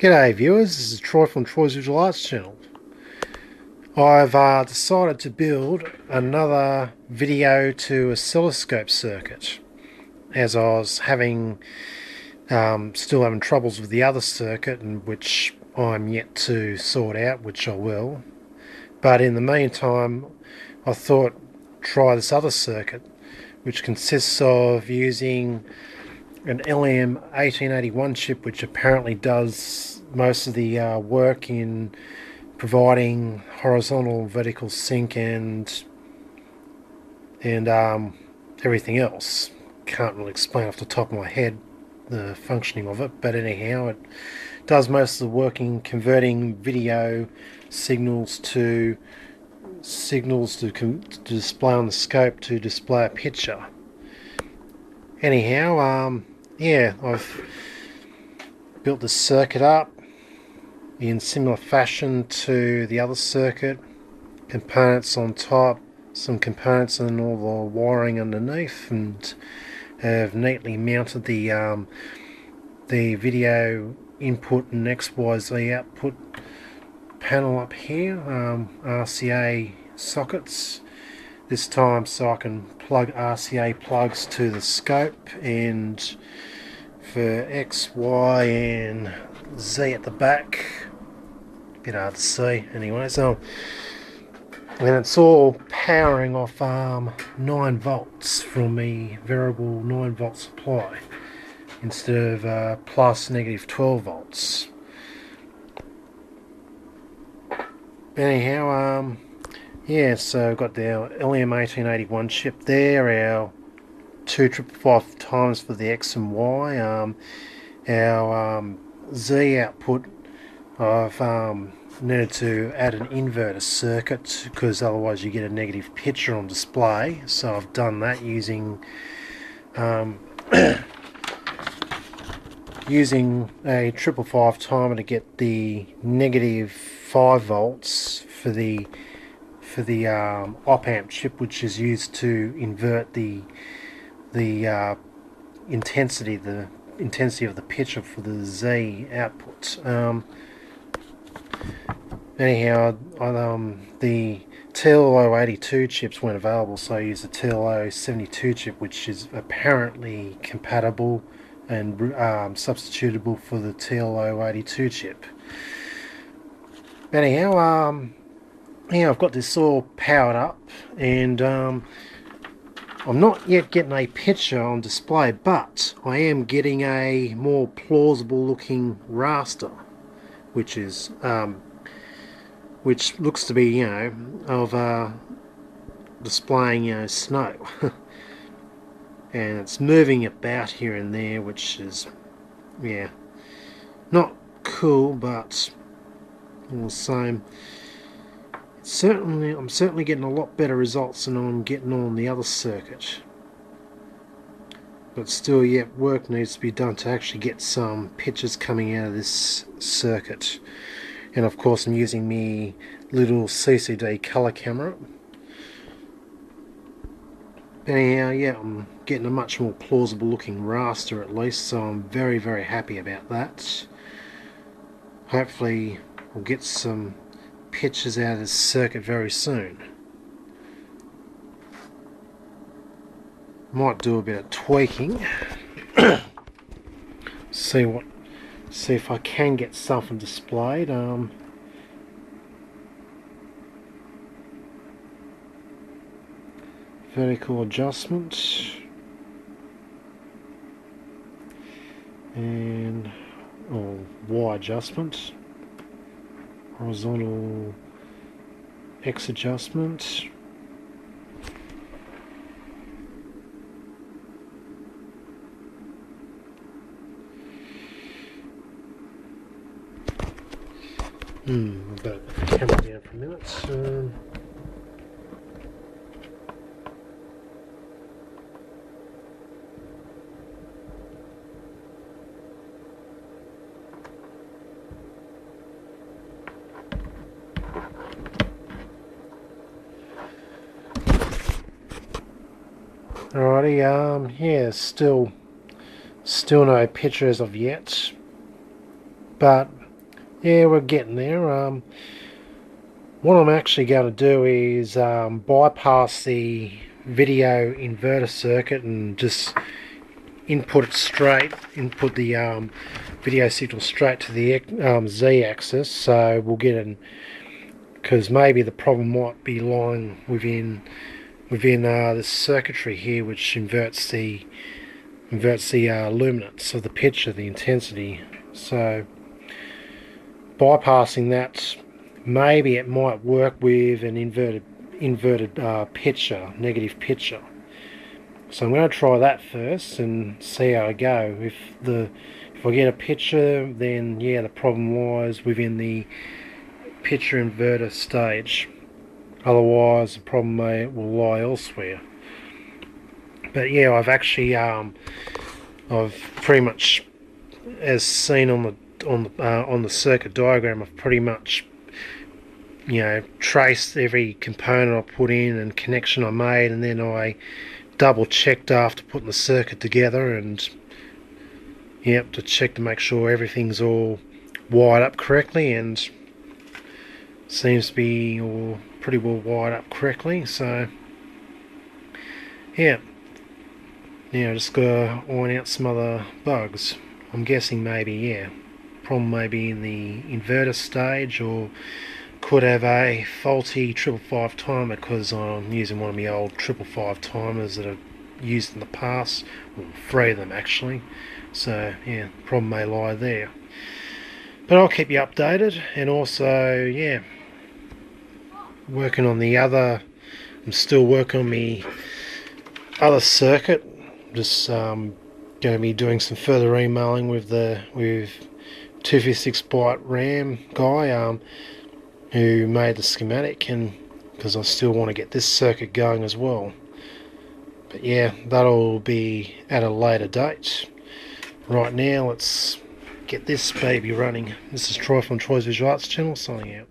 G'day viewers, this is Troy from Troy's Visual Arts channel. I've uh, decided to build another video to oscilloscope circuit as I was having um, still having troubles with the other circuit and which I'm yet to sort out which I will but in the meantime I thought try this other circuit which consists of using an LM 1881 chip which apparently does most of the uh, work in providing horizontal vertical sync and and um, everything else. Can't really explain off the top of my head the functioning of it but anyhow it does most of the work in converting video signals to signals to, to display on the scope to display a picture. Anyhow um, yeah, I've built the circuit up in similar fashion to the other circuit. Components on top, some components and all the wiring underneath, and have neatly mounted the um, the video input and XYZ output panel up here, um, RCA sockets this time so I can plug RCA plugs to the scope and for X, Y and Z at the back bit hard to see anyway so and it's all powering off um, 9 volts from a variable 9 volt supply instead of uh, plus negative 12 volts. Anyhow um, yeah, so got the LM1881 chip there, our two triple five times for the X and Y, um, our um, Z output I've um, needed to add an inverter circuit because otherwise you get a negative picture on display. So I've done that using um, using a triple five timer to get the negative 5 volts for the for the um, op amp chip which is used to invert the the uh, intensity the intensity of the picture for the Z output um, anyhow um, the TL082 chips weren't available so I used the TL072 chip which is apparently compatible and um, substitutable for the TL082 chip. Anyhow um, yeah, I've got this all powered up and um, I'm not yet getting a picture on display but I am getting a more plausible looking raster which is um, which looks to be you know of uh, displaying you know snow. And it's moving about here and there which is yeah not cool but all the same certainly I'm certainly getting a lot better results than I'm getting on the other circuit but still yet work needs to be done to actually get some pictures coming out of this circuit. And of course I'm using me little CCD color camera. Anyhow yeah I'm getting a much more plausible looking raster at least so I'm very very happy about that. Hopefully we'll get some pictures out of circuit very soon. Might do a bit of tweaking. see what see if I can get something displayed. Um, vertical adjustment and or Y adjustment horizontal X adjustment Hmm, but camera down for a minute. Alrighty, um, yeah, still, still no pictures of yet, but yeah, we're getting there. Um, what I'm actually going to do is um, bypass the video inverter circuit and just input it straight, input the um, video signal straight to the um, z-axis so we'll get an because maybe the problem might be lying within within uh, the circuitry here which inverts the inverts the uh, luminance of the picture, the intensity so bypassing that maybe it might work with an inverted inverted uh, picture, negative picture. So I'm going to try that first and see how I go. If the if I get a picture, then yeah, the problem lies within the picture inverter stage. Otherwise, the problem may will lie elsewhere. But yeah, I've actually um, I've pretty much, as seen on the on the uh, on the circuit diagram, I've pretty much you know, traced every component I put in and connection I made and then I double checked after putting the circuit together and yep, to check to make sure everything's all wired up correctly and seems to be all pretty well wired up correctly so yeah now just gotta iron out some other bugs I'm guessing maybe yeah problem maybe in the inverter stage or could have a faulty triple five timer because I'm using one of my old triple five timers that I've used in the past, well, three of them actually. So yeah, problem may lie there. But I'll keep you updated, and also yeah, working on the other. I'm still working on the other circuit. Just um, going to be doing some further emailing with the with 256 byte RAM guy. Um, who made the schematic and because I still want to get this circuit going as well but yeah that'll be at a later date right now let's get this baby running this is Troy from Troy's Visual Arts channel signing out